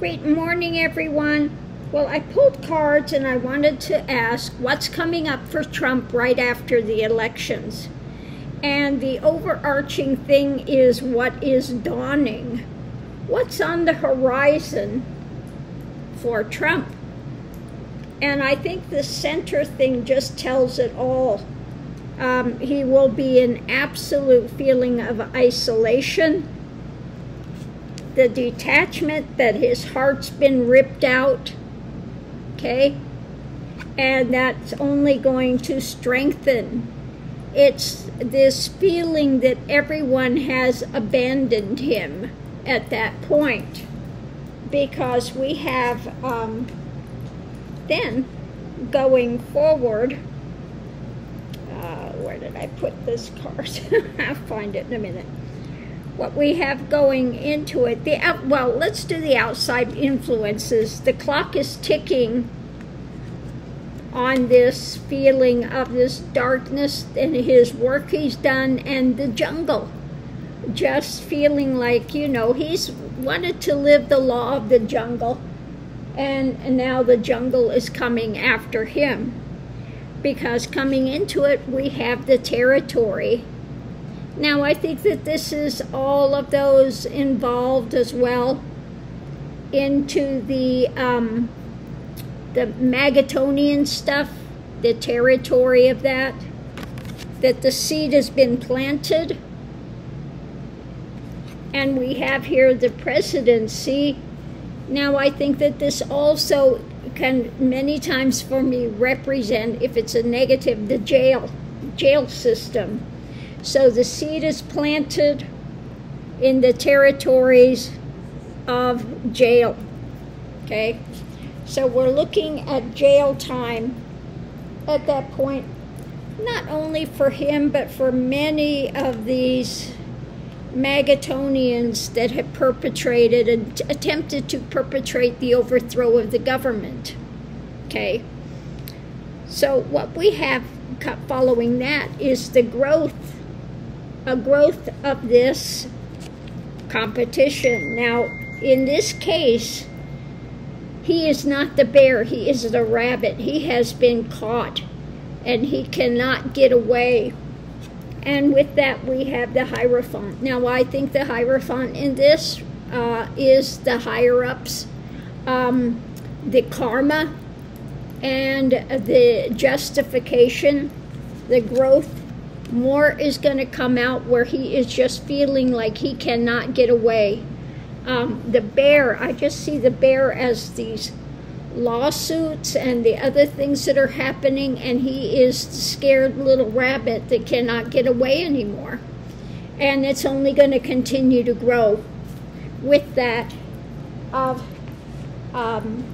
Great morning, everyone. Well, I pulled cards and I wanted to ask what's coming up for Trump right after the elections. And the overarching thing is what is dawning. What's on the horizon for Trump? And I think the center thing just tells it all. Um, he will be in absolute feeling of isolation the detachment that his heart's been ripped out, okay? And that's only going to strengthen. It's this feeling that everyone has abandoned him at that point because we have um, then going forward. Uh, where did I put this card? I'll find it in a minute what we have going into it. The uh, well, let's do the outside influences. The clock is ticking on this feeling of this darkness and his work he's done and the jungle. Just feeling like, you know, he's wanted to live the law of the jungle and, and now the jungle is coming after him. Because coming into it, we have the territory now, I think that this is all of those involved as well into the um, the Magatonian stuff, the territory of that, that the seed has been planted. And we have here the presidency. Now, I think that this also can many times for me represent, if it's a negative, the jail, jail system so the seed is planted in the territories of jail. Okay? So we're looking at jail time at that point, not only for him, but for many of these Magatonians that have perpetrated and attempted to perpetrate the overthrow of the government. Okay? So what we have following that is the growth a growth of this competition. Now, in this case, he is not the bear, he is the rabbit. He has been caught and he cannot get away. And with that, we have the Hierophant. Now, I think the Hierophant in this uh, is the higher ups, um, the karma, and the justification, the growth more is going to come out where he is just feeling like he cannot get away. Um, the bear, I just see the bear as these lawsuits and the other things that are happening, and he is the scared little rabbit that cannot get away anymore. And it's only going to continue to grow with that of um,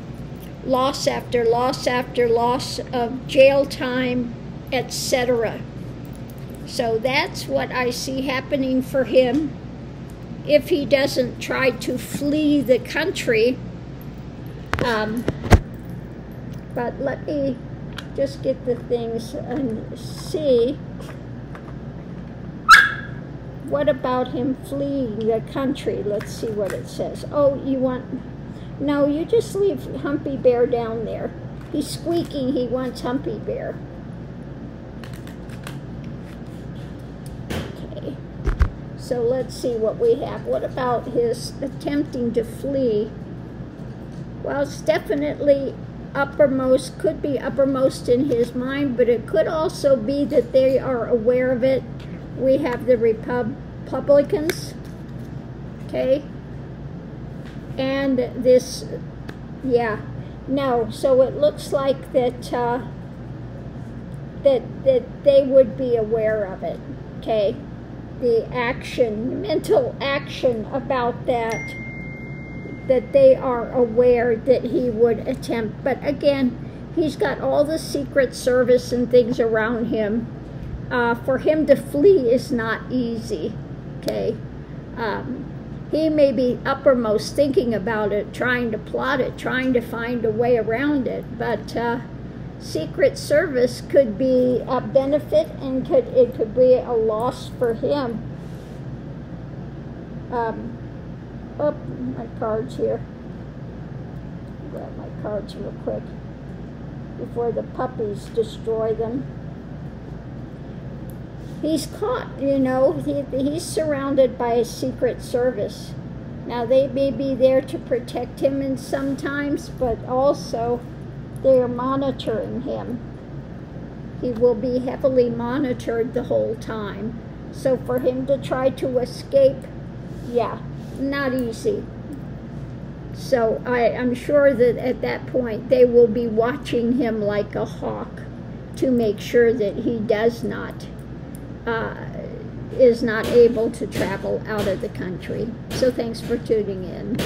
loss after loss after loss of jail time, etc. So that's what I see happening for him if he doesn't try to flee the country. Um, but let me just get the things and see. What about him fleeing the country? Let's see what it says. Oh, you want... No, you just leave Humpy Bear down there. He's squeaking he wants Humpy Bear. So let's see what we have. What about his attempting to flee? Well, it's definitely uppermost, could be uppermost in his mind, but it could also be that they are aware of it. We have the Repub Republicans, okay? And this, yeah, no, so it looks like that, uh, that, that they would be aware of it, okay? The action, mental action about that, that they are aware that he would attempt. But again, he's got all the Secret Service and things around him. Uh, for him to flee is not easy, okay? Um, he may be uppermost thinking about it, trying to plot it, trying to find a way around it, but uh, Secret Service could be a benefit and could it could be a loss for him. Um, oh, my cards here. grab my cards real quick before the puppies destroy them. He's caught, you know, he, he's surrounded by a secret service. Now, they may be there to protect him in sometimes, but also they are monitoring him. He will be heavily monitored the whole time. So for him to try to escape, yeah, not easy. So I, am sure that at that point they will be watching him like a hawk to make sure that he does not, uh, is not able to travel out of the country. So thanks for tuning in.